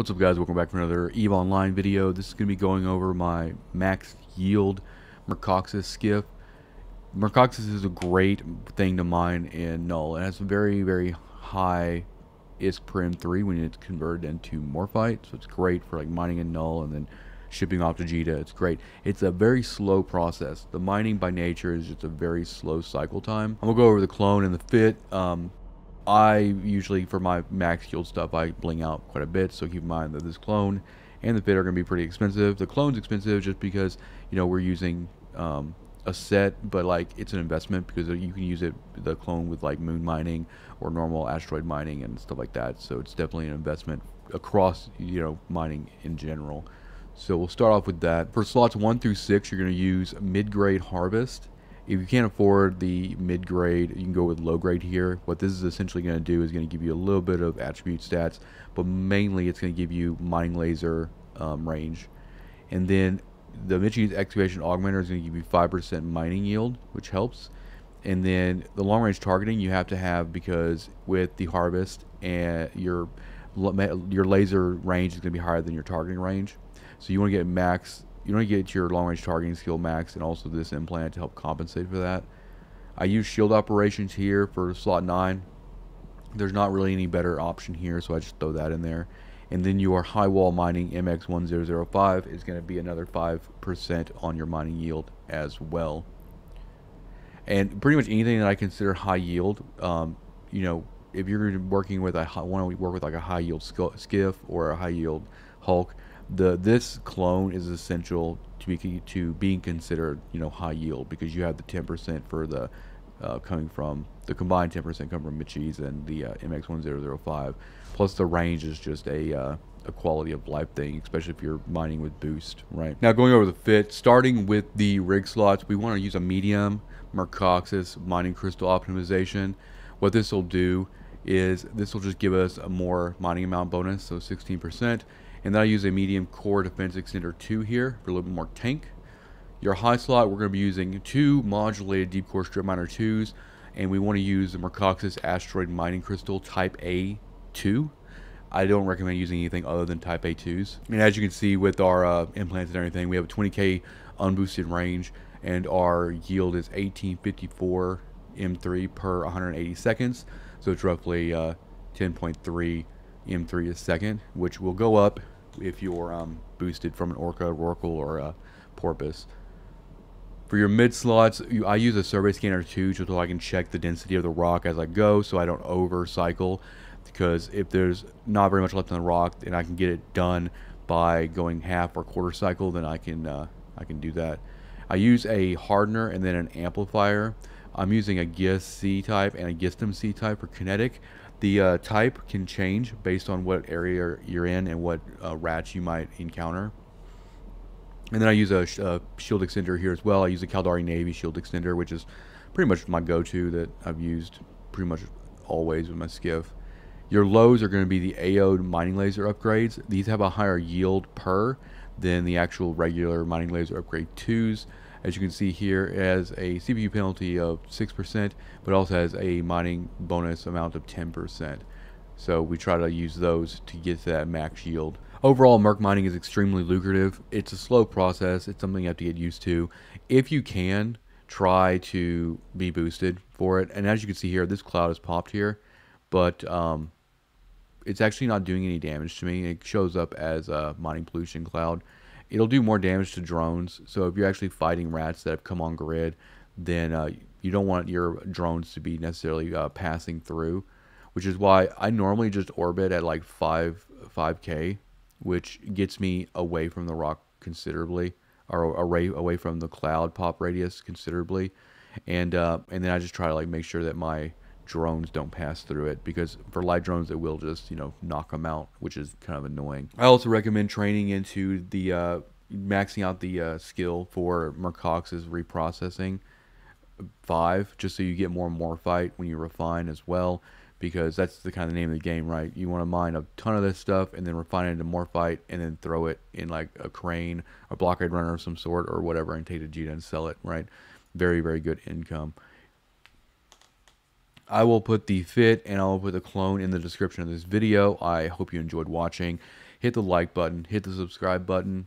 What's up guys, welcome back for another EVE Online video. This is going to be going over my max yield Mercoxit skiff. Mercoxit is a great thing to mine in Null. It has a very, very high ISK per M3 when it's converted into Morphite. So it's great for like mining in Null and then shipping off to Jita. It's great. It's a very slow process. The mining by nature is just a very slow cycle time. I'm going to go over the clone and the fit. Um, I usually, for my max yield stuff, I bling out quite a bit. So keep in mind that this clone and the fit are going to be pretty expensive. The clone's expensive just because, you know, we're using um, a set, but like it's an investment because you can use it, the clone with like moon mining or normal asteroid mining and stuff like that. So it's definitely an investment across, you know, mining in general. So we'll start off with that. For slots one through six, you're going to use mid-grade harvest if you can't afford the mid-grade, you can go with low-grade here. What this is essentially going to do is going to give you a little bit of attribute stats, but mainly it's going to give you mining laser um, range. And then the Michi's Excavation Augmentor is going to give you 5% mining yield, which helps. And then the long-range targeting you have to have because with the harvest and your your laser range is going to be higher than your targeting range. So you want to get max you want to get your long range targeting skill max and also this implant to help compensate for that. I use shield operations here for slot 9. There's not really any better option here, so I just throw that in there. And then your Highwall mining MX1005 is going to be another 5% on your mining yield as well. And pretty much anything that I consider high yield, um, you know, if you're working with a want to work with like a high yield skiff or a high yield Hulk, the this clone is essential to be to being considered you know high yield because you have the 10% for the uh, coming from the combined 10% coming from Michi's and the uh, MX1005 plus the range is just a uh, a quality of life thing especially if you're mining with boost right? Now going over the fit starting with the rig slots we want to use a medium Mercoxit mining crystal optimization. What this will do is this will just give us a more mining amount bonus so 16% and then I use a medium core defense extender 2 here for a little bit more tank. Your high slot, we're going to be using two modulated deep core strip miner 2s, and we want to use the Mercoxit Asteroid Mining Crystal Type A2. I don't recommend using anything other than Type A2s. And as you can see with our uh, implants and everything, we have a 20k unboosted range, and our yield is 1854 M3 per 180 seconds. So it's roughly uh, 10.3 M3 a second, which will go up if you're um, boosted from an Orca, Rorqual, or a Porpoise. For your mid slots, you, I use a survey scanner too, just so I can check the density of the rock as I go, so I don't over cycle. Because if there's not very much left on the rock, and I can get it done by going half or quarter cycle, then I can uh, I can do that. I use a hardener and then an amplifier. I'm using a GIST C type and a Gistum C type for kinetic. The uh, type can change based on what area you're in and what uh, rats you might encounter. And then I use a, a, shield extender here as well. I use a Caldari Navy shield extender, which is pretty much my go-to that I've used pretty much always with my skiff. Your lows are going to be the AOD mining laser upgrades. These have a higher yield per than the actual regular mining laser upgrade 2s. As you can see here, has a CPU penalty of 6%, but also has a mining bonus amount of 10%. So we try to use those to get to that max yield. Overall, Merc mining is extremely lucrative. It's a slow process. It's something you have to get used to. If you can, try to be boosted for it. And as you can see here, this cloud has popped here, but um, it's actually not doing any damage to me. It shows up as a mining pollution cloud it'll do more damage to drones. So if you're actually fighting rats that have come on grid, then uh, you don't want your drones to be necessarily uh, passing through, which is why I normally just orbit at like five five k, which gets me away from the rock considerably, or away away from the cloud pop radius considerably, and uh, and then I just try to like make sure that my drones don't pass through it because for light drones it will just you know knock them out which is kind of annoying i also recommend training into the uh, maxing out the uh, skill for Mercoxit reprocessing 5 just so you get more morphite when you refine as well because that's the kind of name of the game right you want to mine a ton of this stuff and then refine it into morphite and then throw it in like a crane a blockade runner of some sort or whatever and take to Jita and sell it right very very good income I will put the fit and I'll put the clone in the description of this video. I hope you enjoyed watching. hit the like button, hit the subscribe button,